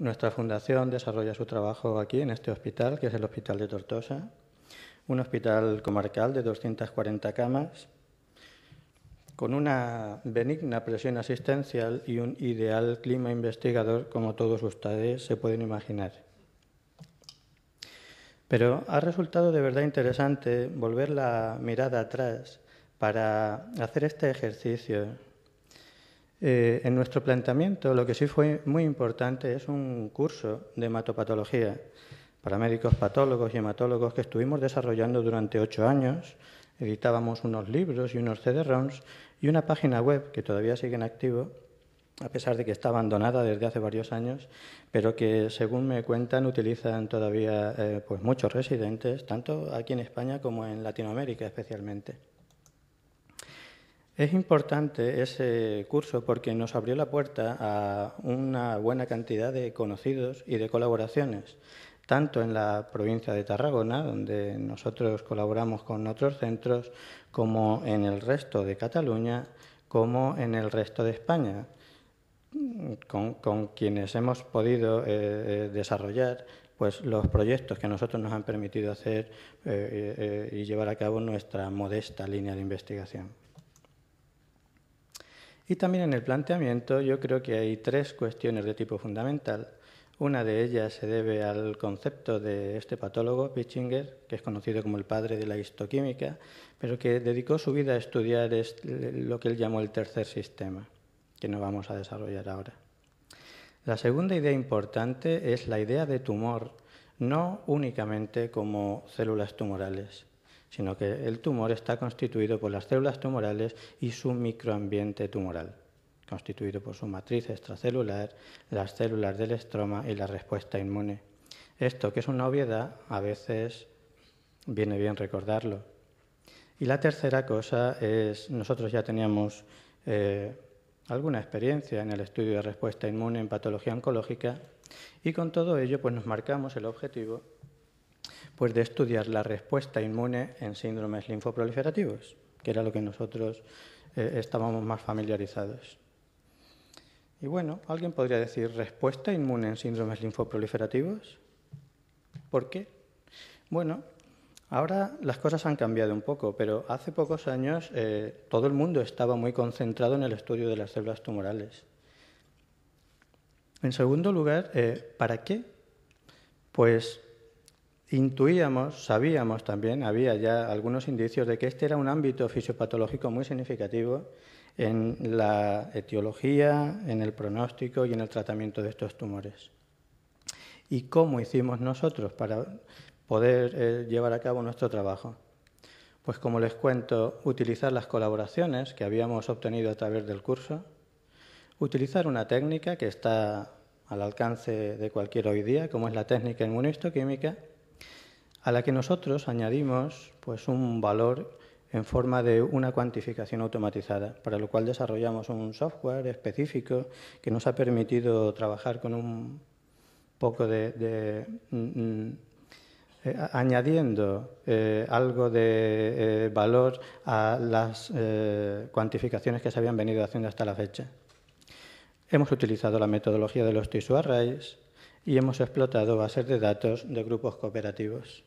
Nuestra fundación desarrolla su trabajo aquí, en este hospital, que es el Hospital de Tortosa, un hospital comarcal de 240 camas, con una benigna presión asistencial y un ideal clima investigador, como todos ustedes se pueden imaginar. Pero ha resultado de verdad interesante volver la mirada atrás para hacer este ejercicio eh, en nuestro planteamiento lo que sí fue muy importante es un curso de hematopatología para médicos patólogos y hematólogos que estuvimos desarrollando durante ocho años. Editábamos unos libros y unos CD-ROMs y una página web que todavía sigue en activo, a pesar de que está abandonada desde hace varios años, pero que, según me cuentan, utilizan todavía eh, pues muchos residentes, tanto aquí en España como en Latinoamérica especialmente. Es importante ese curso porque nos abrió la puerta a una buena cantidad de conocidos y de colaboraciones, tanto en la provincia de Tarragona, donde nosotros colaboramos con otros centros, como en el resto de Cataluña, como en el resto de España, con, quienes hemos podido eh, eh, desarrollar pues, los proyectos que nosotros nos han permitido hacer eh, y llevar a cabo nuestra modesta línea de investigación. Y también en el planteamiento yo creo que hay tres cuestiones de tipo fundamental. Una de ellas se debe al concepto de este patólogo, Pichinger, que es conocido como el padre de la histoquímica, pero que dedicó su vida a estudiar lo que él llamó el tercer sistema, que no vamos a desarrollar ahora. La segunda idea importante es la idea de tumor, no únicamente como células tumorales, sino que el tumor está constituido por las células tumorales y su microambiente tumoral, constituido por su matriz extracelular, las células del estroma y la respuesta inmune. Esto, que es una obviedad, a veces viene bien recordarlo. Y la tercera cosa es, nosotros ya teníamos eh, alguna experiencia en el estudio de respuesta inmune en patología oncológica y con todo ello pues nos marcamos el objetivo pues de estudiar la respuesta inmune en síndromes linfoproliferativos, que era lo que nosotros eh, estábamos más familiarizados. Y bueno, alguien podría decir, ¿respuesta inmune en síndromes linfoproliferativos? ¿Por qué? Bueno, ahora las cosas han cambiado un poco, pero hace pocos años eh, todo el mundo estaba muy concentrado en el estudio de las células tumorales. En segundo lugar, eh, ¿para qué? Pues Intuíamos, sabíamos también, había ya algunos indicios de que este era un ámbito fisiopatológico muy significativo en la etiología, en el pronóstico y en el tratamiento de estos tumores. ¿Y cómo hicimos nosotros para poder eh, llevar a cabo nuestro trabajo? Pues como les cuento, utilizar las colaboraciones que habíamos obtenido a través del curso, utilizar una técnica que está al alcance de cualquier hoy día, como es la técnica inmunistoquímica, a la que nosotros añadimos pues, un valor en forma de una cuantificación automatizada, para lo cual desarrollamos un software específico que nos ha permitido trabajar con un poco de, mm, mm, eh, añadiendo eh, algo de eh, valor a las cuantificaciones que se habían venido haciendo hasta la fecha. Hemos utilizado la metodología de los tissue arrays y hemos explotado bases de datos de grupos cooperativos.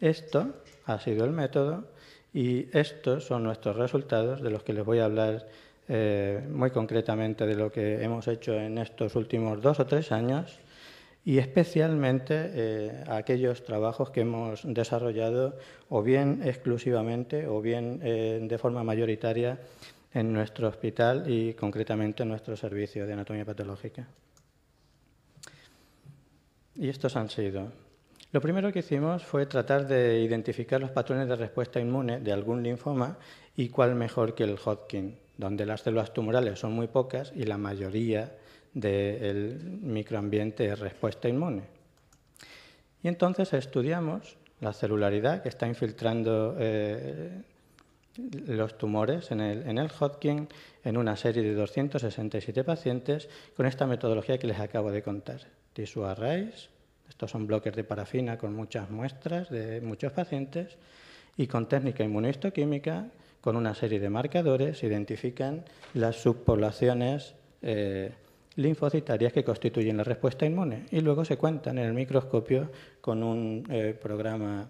Esto ha sido el método y estos son nuestros resultados de los que les voy a hablar eh, muy concretamente de lo que hemos hecho en estos últimos dos o tres años y especialmente eh, aquellos trabajos que hemos desarrollado o bien exclusivamente o bien eh, de forma mayoritaria en nuestro hospital y concretamente en nuestro servicio de anatomía patológica. Y estos han sido lo primero que hicimos fue tratar de identificar los patrones de respuesta inmune de algún linfoma y cuál mejor que el Hodgkin, donde las células tumorales son muy pocas y la mayoría del microambiente es respuesta inmune. Y entonces estudiamos la celularidad que está infiltrando eh, los tumores en el, en Hodgkin en una serie de 267 pacientes con esta metodología que les acabo de contar. Tissue arrays, estos son bloques de parafina con muchas muestras de muchos pacientes y con técnica inmunistoquímica, con una serie de marcadores, identifican las subpoblaciones eh, linfocitarias que constituyen la respuesta inmune. Y luego se cuentan en el microscopio con un eh, programa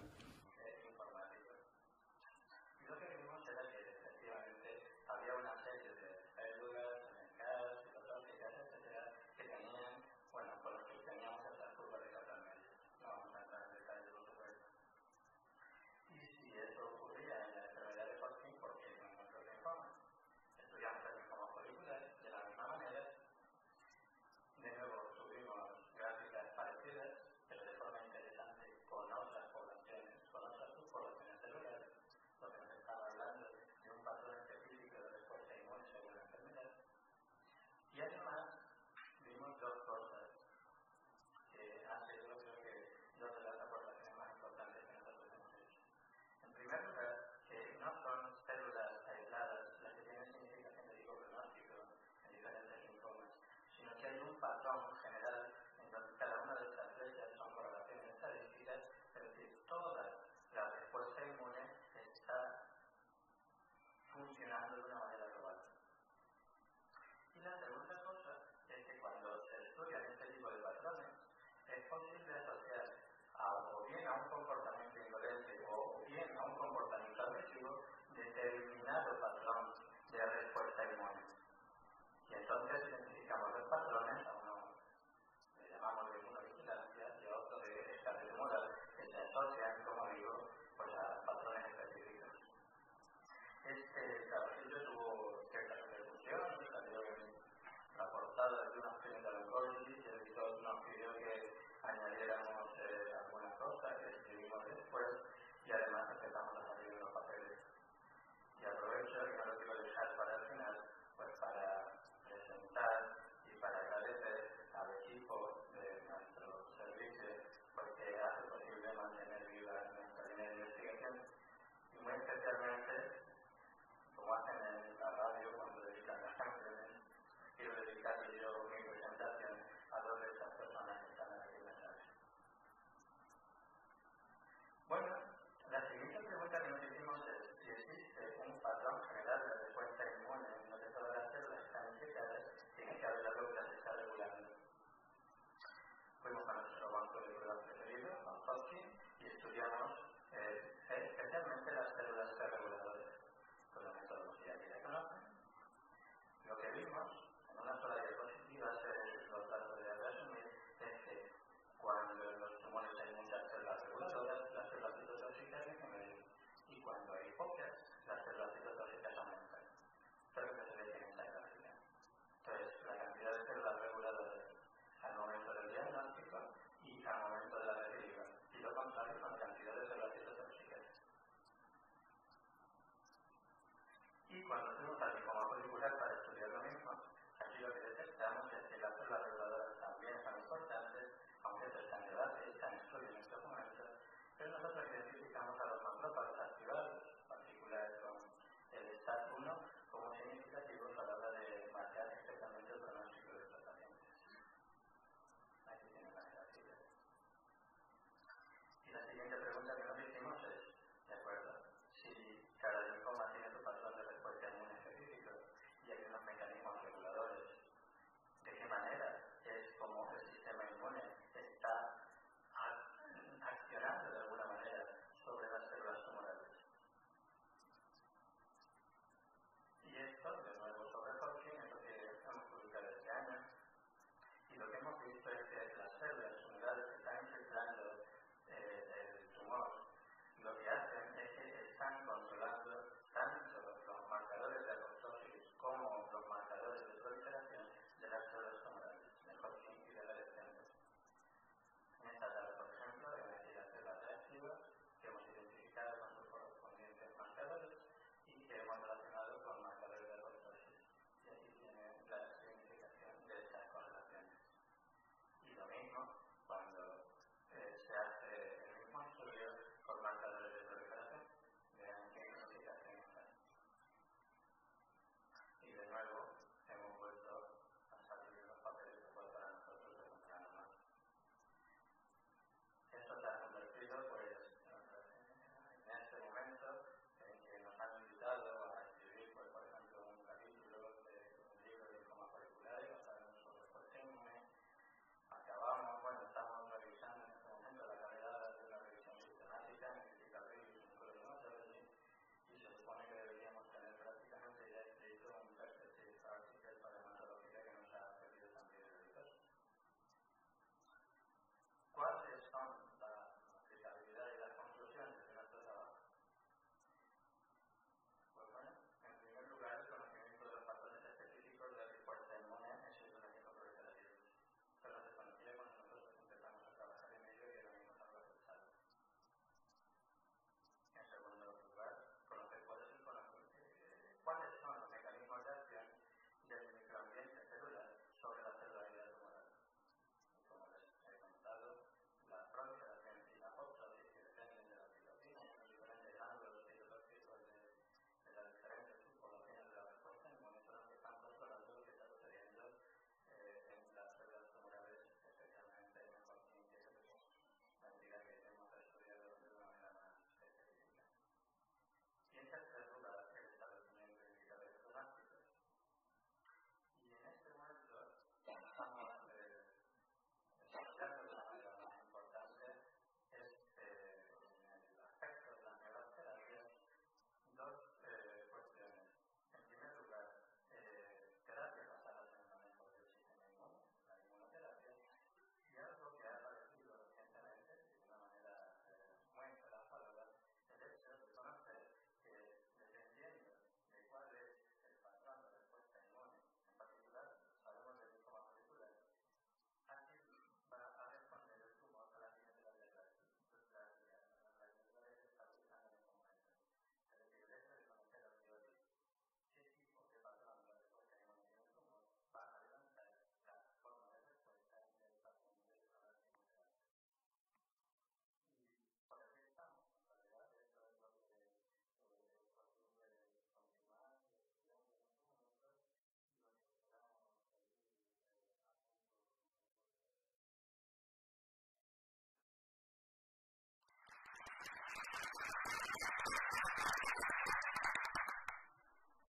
para